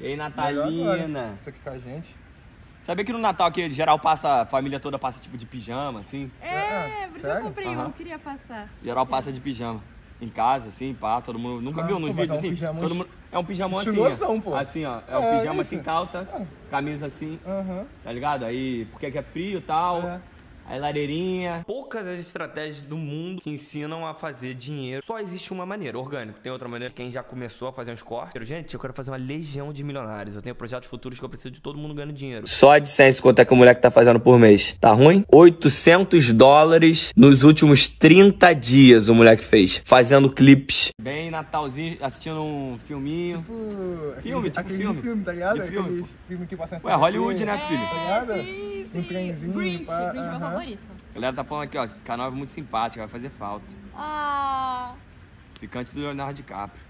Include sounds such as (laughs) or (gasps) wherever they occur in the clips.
Ei. Natalina. Isso aqui com a gente. Sabia que no Natal aqui, geral, passa, a família toda passa tipo de pijama, assim? É, por isso eu comprei um, Aham. queria passar. Geral passa de pijama. Em casa, assim, pá, todo mundo. Nunca Ah, viu nos pô, vídeos é um assim? pijama todo mundo, é um pijamão assim. ó. pô. Assim, ó. É um É, pijama isso. assim, calça, camisa assim, Aham. tá ligado? Aí, porque aqui é frio e tal. É. Aí lareirinha. Poucas as estratégias do mundo que ensinam a fazer dinheiro. Só existe uma maneira, orgânico. Tem outra maneira, quem já começou a fazer uns cortes. Gente, eu quero fazer uma legião de milionários. Eu tenho projetos futuros que eu preciso de todo mundo ganhando dinheiro. Só a AdSense, quanto é que a mulher que tá fazendo por mês? Tá ruim? 800 dólares nos últimos 30 dias o moleque fez. Fazendo clipes. Bem Natalzinho, assistindo um filminho. Tipo, aquele, Filme, tipo aquele filme. filme, tá ligado? De filme. Filme que passa em Ué, Hollywood, né, filho? Tá ligado? É, sim, Um sim. trenzinho, Grinch, pá, Grinch é meu aham. favorito. A galera tá falando aqui, ó, esse canal é muito simpático, vai fazer falta. Ah, Ficante do Leonardo DiCaprio.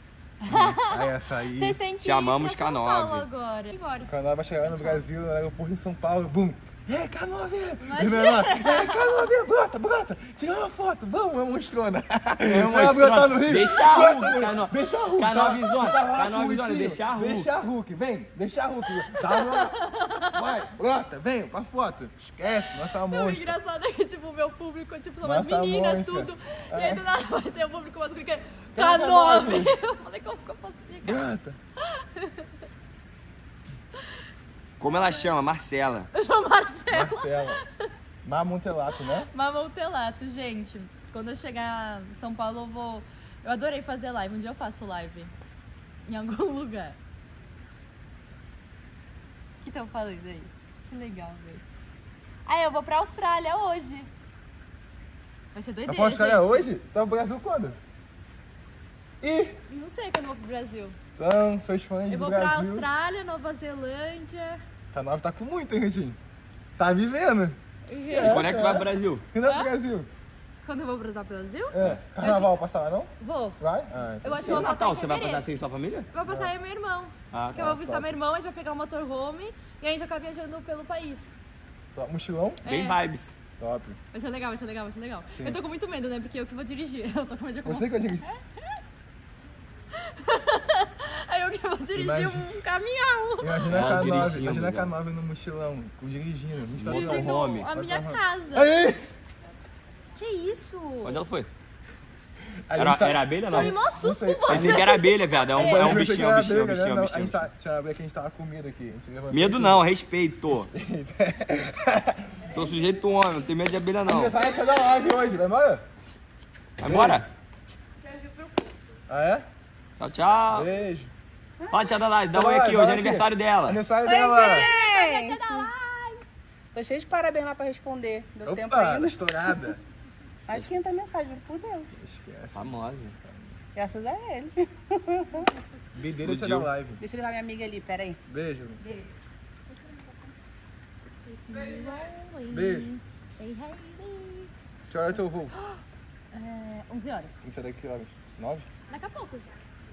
Aí essa aí. vocês têm que Te amamos, pra São K9. Paulo agora. O vai chegar no Brasil, no aeroporto de São Paulo, bum. É, K9! Imagina. É, K9, brota, brota! Tira uma foto, vamos, é monstrona! É brotar no Rio? Deixa a Brota Hulk. K9. Deixa a Hulk! K9 zona, tá lá K9 com o zona, tio. deixa a Hulk. Deixa a Hulk, vem, deixa a Hulk! Uma... Vai, brota, vem, pra foto! Esquece, nossa Não, o monstra! engraçado é que, tipo, o meu público, tipo, são umas meninas, monstra. tudo. E aí, do nada, vai ter o público masculino que é K9. K9? (laughs) Eu falei, como que eu posso explicar? Brota! Como ela chama? Marcela. Eu sou Marcelo. Marcela. Mamontelato, né? Mamontelato, gente. Quando eu chegar em São Paulo, eu vou... Eu adorei fazer live. Um dia eu faço live. Em algum (laughs) lugar. O que estão falando aí? Que legal, velho. Ah, eu vou pra Austrália hoje. Vai ser Tá doideira, pra Austrália gente. hoje? Tá no Brasil quando? Ih! Não sei quando eu vou pro Brasil. Então, seus fãs Eu do vou pra Brasil. Austrália, Nova Zelândia. K9 tá com muito, hein, Reginho? Tá vivendo? E quando é que tu vai pro Brasil? Quando é pro? Brasil? Quando eu vou pro Brasil? É. Carnaval passar lá, não? Vou. Vai? Ah, então. Eu acho que E eu o vou Natal, você vai passar sem sua família? Eu vou passar aí meu irmão. Ah, que eu tá. vou visitar top. meu irmão, a gente vai pegar um motorhome e a gente vai ficar viajando pelo país. Top. Mochilão? Bem É. vibes. Top. Vai ser legal, vai ser legal, vai ser legal. Sim. Eu tô com muito medo, né? Porque eu que vou dirigir. (laughs) Eu tô com medo de como... Você que vai dirigir. (laughs) (laughs) Aí eu que vou dirigir Imagina- um caminhão. Imagina a K9. dirigindo, Imagina a já. K9 no mochilão, com dirigindo. 24 horas. Dirigindo Motorhome. a minha Motorhome. casa. Aí! Que isso? Onde ela foi? Era, tá- era abelha, não? me mó susto sei. com Pensei você. que era abelha, viado. É um, é um Eu pensei que bichinho, é um bichinho, é um bichinho, é um né? Não, A gente tá, tinha uma abelha que a gente tava com medo aqui. A gente levantou Medo aqui. não, respeito. (laughs) Sou sujeito homem, não tenho medo de abelha não. Aniversário é da live hoje, vai embora? Vai embora. Ah, é? Tchau, tchau. Beijo. Fala, tia da Live, dá um oi aqui, hoje é aniversário dela. Aniversário dela. Gente, tô cheio de parabéns lá pra responder. Deu tempo Opa, tá ainda. estourada. Mais de 500 mensagens, juro por Deus. Esquece. Famosa. Graças a ele. (laughs) Bideira tia da Explodiu. live. Deixa eu levar minha amiga ali, peraí. Beijo. Beijo. Beijo. Hey, Que hora é teu voo? (gasps) É, 11 horas. Tem que sair daqui que horas? Nove? Daqui a pouco.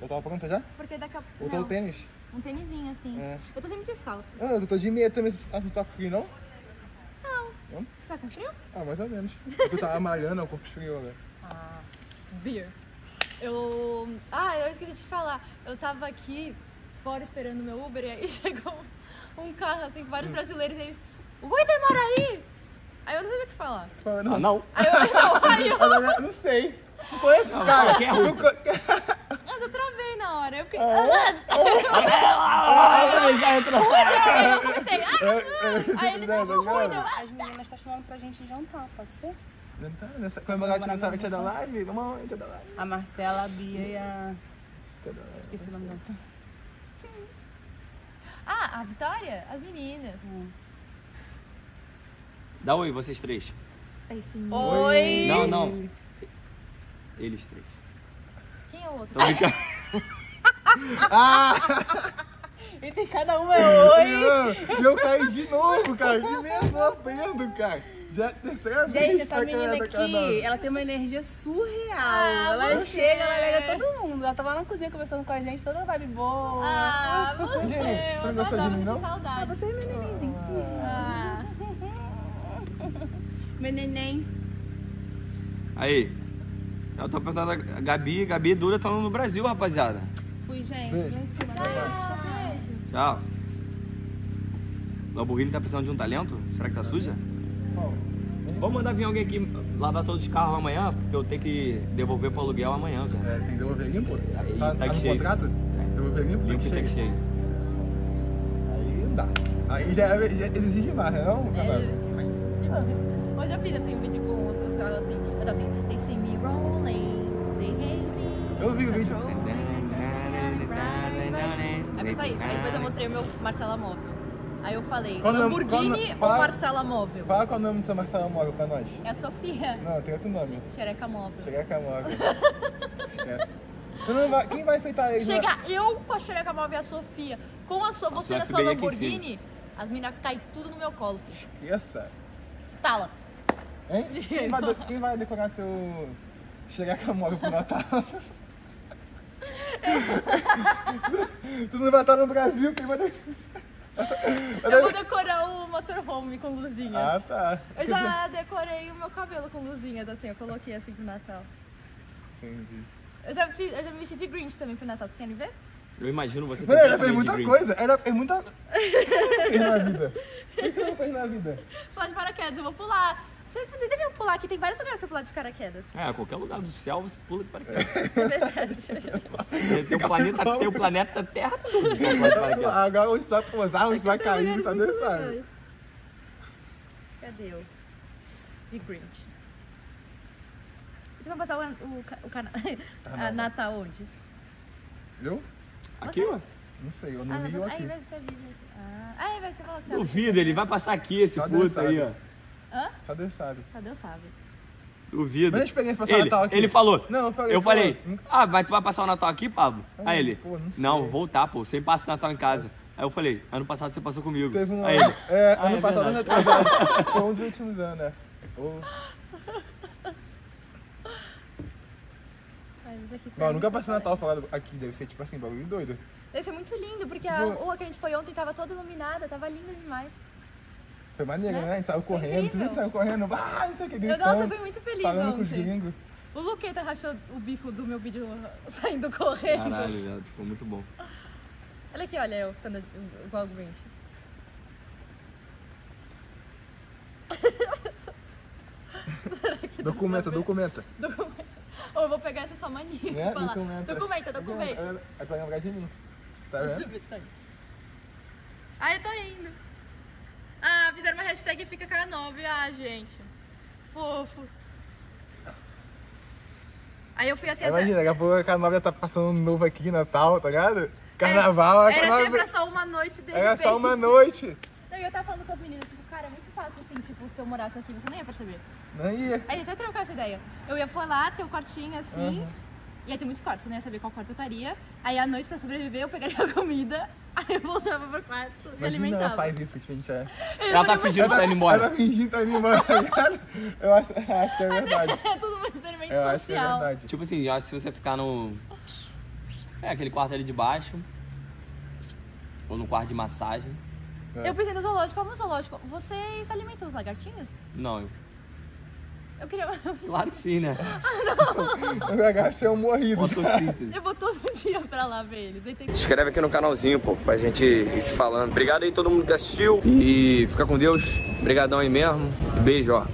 Eu tava pronta já? Porque daqui a pouco. Botou o tênis? Um tênisinho assim. É. Eu tô sempre descalço. Ah, eu tô de meia também. Ah, não tá com frio não? Você tá com frio? Ah, mais ou menos. Porque eu tava malhando, o corpo frio, né? Ah, beer. Eu. Ah, eu esqueci de te falar. Eu tava aqui fora esperando o meu Uber e aí (laughs) chegou um carro assim com vários brasileiros e eles. O Guitem mora aí! Aí eu não sabia o que falar. Fala, Ah, não. não. Aí eu, não, (laughs) aí eu, eu Não sei. Não conheço esse cara. Não (laughs) co- mas eu travei na hora. Eu fiquei. Ah, já entrou. Aí eu comecei. Ah, Eu- aí ele não. As meninas estão chamando pra gente jantar, pode ser? Tá nessa. Comemorar o aniversário tia da live? Vamos aonde, tia da live? A Marcela, a Bia e a. Tia da live. Esqueci o nome dela. Ah, a Vitória? As meninas. Dá oi, vocês três. Aí sim. Oi! Não, não. Eles três. Quem é o outro? Tô brincando. (laughs) E tem cada uma é oi! E eu caí de novo, cara. De mesmo, eu aprendo, cara. Já é terceira Gente, essa tá menina aqui, canal. ela tem uma energia surreal. Ah, ela você. chega, ela alega todo mundo. Ela tava lá na cozinha conversando com a gente, toda vibe boa. Ah, você. Eu você não gostou de mim, não? Ah, saudade. você é meu nenenzinho. Ah. Meu neném. Aí. Eu tô perguntando a Gabi. Gabi e Dura estão no Brasil, rapaziada. Fui, gente. Beijo. Ah, beijo. Tchau. Lamborghini tá precisando de um talento? Será que tá suja? Vamos mandar vir alguém aqui lavar todos os carros amanhã, porque eu tenho que devolver pro aluguel amanhã, cara. É, tem que devolver limpo? Aí tá, tá tá no cheio. contrato? Devolver limpo? Limpo tem que cheio. Aí não dá. Aí já, já exige demais, né não? É, Renato? demais, demais. Hoje eu fiz assim um vídeo com os seus carros assim. Eu tava assim, they see me rolling, they hate me. Eu vi o vídeo. Foi só isso. Aí depois eu mostrei o meu Marcela Móvel. Aí eu falei, Qual nome- Lamborghini qual no- ou Marcela Móvel? Fala qual é o nome do seu Marcelo Móvel pra nós. É a Sofia, Não, tem outro nome. xereca móvel. Chegar Móvel. (laughs) Esquece. Vai, quem vai enfeitar ele? Chega eu com a xereca móvel e a Sofia. Com a sua, você na sua Lamborghini, as meninas caem tudo no meu colo. filho. Esqueça. Estala. Hein? Quem vai, de- quem vai decorar teu... Chegar Móvel pro Natal? (laughs) (laughs) tu não vai estar no Brasil, quem vai decorar? Eu vou decorar o motorhome com luzinha. Ah, tá. Eu já decorei o meu cabelo com luzinhas, assim, eu coloquei assim pro Natal. Entendi. Eu já, fiz, eu já me vesti de Grinch também pro Natal, vocês querem ver? Eu imagino você Mano, ela fez muita coisa. Ela fez muita... O que você fez na vida? O que você não fez na vida? Pular de paraquedas, eu vou pular. Vocês, vocês deviam pular aqui, tem vários lugares pra pular de paraquedas. É, qualquer lugar do céu você pula de paraquedas. (laughs) É verdade. tem, o planeta, tem o planeta Terra todo. Agora onde você vai pousar, onde você vai cair, só Deus sabe. Cadê o de Grinch? Vocês vão passar o, o, o cana... (laughs) a Natal onde? Viu? Aqui, ó. Não sei, eu Ah, não, aqui. aí vai ser vídeo. Ah, aí vai ser tá- ele vai passar aqui, esse Só Deus puto aí, ó. Sabe. Hã? Só Deus sabe. Só Deus sabe. Duvido. Mas a experiência passar o ele, Natal aqui. ele falou. Não, eu falei, Eu pô, falei, nunca- ah, mas tu vai passar o Natal aqui, Pablo? Ah, Aí ele, pô, não sei. não, vou voltar, pô, sempre passa o Natal em casa. Aí eu falei, ano passado você passou comigo. Teve um Aí ano. ele, É, Ah, ano é passado, ano verdade. retrasado. (laughs) Foi um dos últimos anos, né? Aqui Não, eu nunca pra passei Natal fora aqui, deve ser tipo assim, bagulho doido. Deve ser muito lindo, porque a Tipo- rua que a gente foi ontem tava toda iluminada, tava linda demais. Foi maneiro, Né? né? A gente saiu Foi correndo, incrível. que saiu correndo, ah, não sei o que, Eu, gritando. nossa, eu fui muito feliz Falando com os ontem. gringos. O Luqueta rachou o bico do meu vídeo (laughs) saindo correndo. caralho, viado, ficou muito bom. Olha aqui, olha eu ficando igual o Grinch. Documenta, (laughs) documenta. Documenta. Ou eu vou pegar essa sua mania de Né? falar. Documenta. Documenta, documenta. É, é pra lembrar de mim. Tá eu vendo? ver se tá indo. Ah, eu tô indo. Ah, fizeram uma hashtag fica cara 9. Ah, gente. Fofo. Aí eu fui assim. Imagina, daqui a pouco a Carnaval tá passando um novo aqui, Natal, tá ligado? Carnaval, Era Carnaval... sempre só uma noite de Era só uma noite. Não, e eu tava falando com as meninas, tipo, cara, é muito fácil assim, tipo, se eu morasse aqui, você nem ia perceber. Não ia. Aí até trocar essa ideia. Eu ia lá, ter um quartinho assim. E aí tem muitos quartos, não ia saber qual quarto eu estaria. Aí à noite, pra sobreviver, eu pegaria (laughs) a comida, aí eu voltava pro quarto e Imagina alimentava. ela faz isso, que a gente é. Eu Ela tá fingindo que tá indo embora. Ela (laughs) fingindo tá indo embora, tá? Eu acho, acho que é verdade. É tudo um experimento Eu acho que é social. verdade. Tipo assim, eu acho que se você ficar no. É, aquele quarto ali de baixo. Ou no quarto de massagem. Eu pensei no zoológico, como zoológico? Vocês alimentam os lagartinhos? Não, eu. Eu queria. Claro que sim, né? (laughs) (laughs) O lagarto tinha morrido. Fotossíntese. Eu vou todo (laughs) dia pra lá ver eles. Tem- Se inscreve aqui no canalzinho, pô, pra gente ir se falando. Obrigado aí todo mundo que assistiu e fica com Deus. Obrigadão aí mesmo. Beijo, ó.